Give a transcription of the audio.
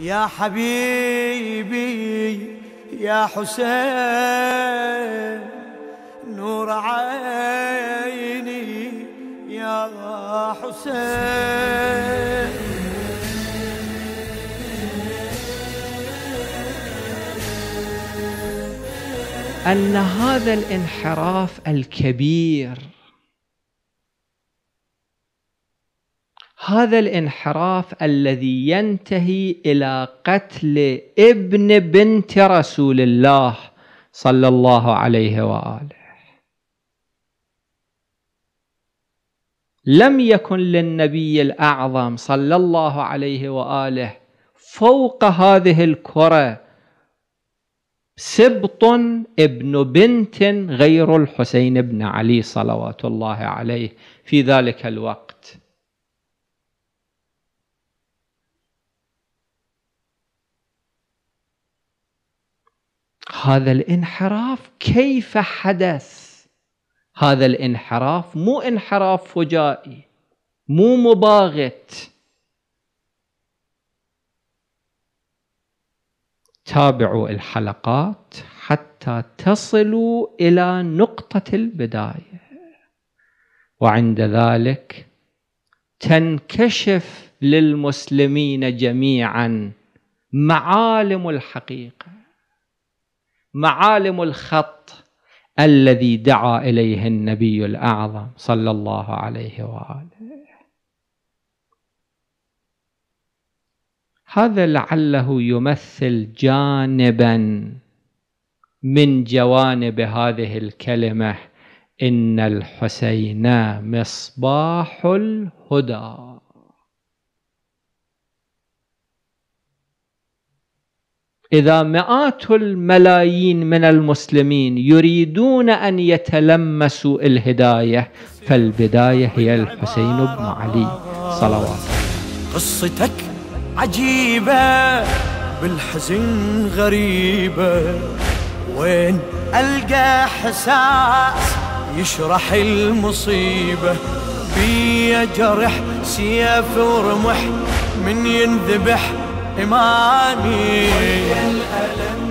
يا حبيبي يا حسين نور عيني يا حسين. أن هذا الانحراف الكبير هذا الانحراف الذي ينتهي إلى قتل ابن بنت رسول الله صلى الله عليه وآله. لم يكن للنبي الأعظم صلى الله عليه وآله فوق هذه الكرة سبط ابن بنت غير الحسين بن علي صلوات الله عليه في ذلك الوقت. هذا الانحراف كيف حدث؟ هذا الانحراف مو انحراف فجائي مو مباغت. تابعوا الحلقات حتى تصلوا إلى نقطة البداية. وعند ذلك تنكشف للمسلمين جميعا معالم الحقيقة. معالم الخط الذي دعا إليه النبي الأعظم صلى الله عليه وآله. هذا لعله يمثل جانبا من جوانب هذه الكلمة إن الحسين مصباح الهدى. إذا مئات الملايين من المسلمين يريدون أن يتلمسوا الهداية فالبداية هي الحسين بن علي. صلوات. قصتك عجيبة بالحزن غريبة. وين ألقى حساس يشرح المصيبة؟ بي جرح سيف ورمح من ينذبح إمامي الألم